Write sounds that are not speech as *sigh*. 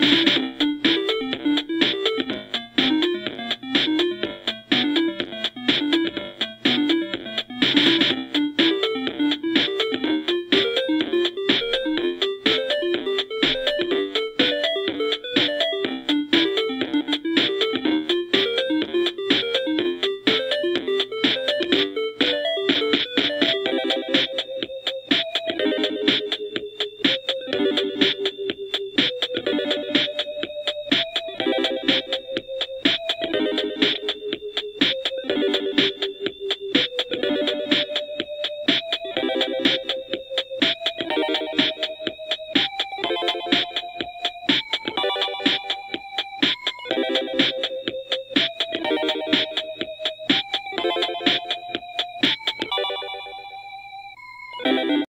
Bye. *laughs*